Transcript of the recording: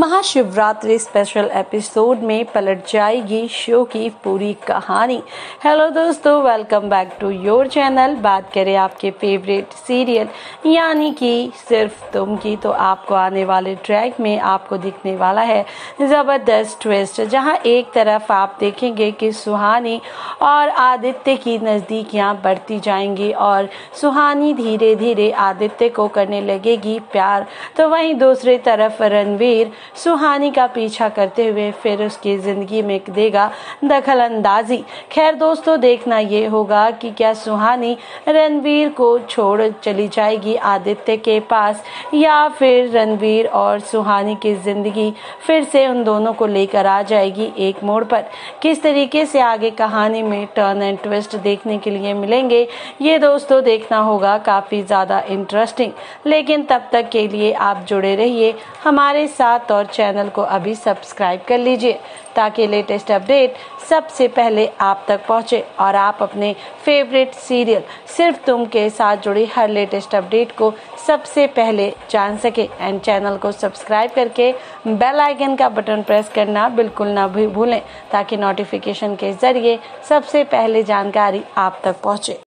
Mahashivratri special episode में पलट जाएगी शो की पूरी कहानी। हेलो दोस्तों welcome back to your channel बात करें आपके फेवरेट सीरियल यानी कि सिर्फ़ तुम की तो आपको आने वाले ट्रैक में आपको दिखने वाला है ज़बरदस्त ट्विस्ट जहाँ एक तरफ़ आप देखेंगे कि सुहानी और आदित्य की नज़दीकियाँ बढ़ती जाएँगी और सुहानी धीरे धीरे आदित्य को करने लगेगी प्यार। तो वहीं दूसरी तरफ़ रणवीर सुहानी का पीछा करते हुए फिर उसकी ज़िंदगी में देगा दखल अंदाजी खैर दोस्तों, देखना ये होगा कि क्या सुहानी रणवीर को छोड़ चली जाएगी आदित्य के पास, या फिर रणवीर और सुहानी की ज़िंदगी फिर से उन दोनों को लेकर आ जाएगी एक मोड़ पर। किस तरीके से आगे कहानी में टर्न एंड ट्विस्ट देखने के लिए मिलेंगे, ये दोस्तों देखना होगा, काफ़ी ज़्यादा इंटरेस्टिंग लेकिन तब तक के लिए आप जुड़े रहिए हमारे साथ और चैनल को अभी सब्सक्राइब कर लीजिए ताकि लेटेस्ट अपडेट सबसे पहले आप तक पहुँचे और आप अपने फेवरेट सीरियल सिर्फ़ तुम के साथ जुड़ी हर लेटेस्ट अपडेट को सबसे पहले जान सके एंड चैनल को सब्सक्राइब करके बेल आइकन का बटन प्रेस करना बिल्कुल ना भी भूलें ताकि नोटिफिकेशन के ज़रिए सबसे पहले जानकारी आप तक पहुँचे।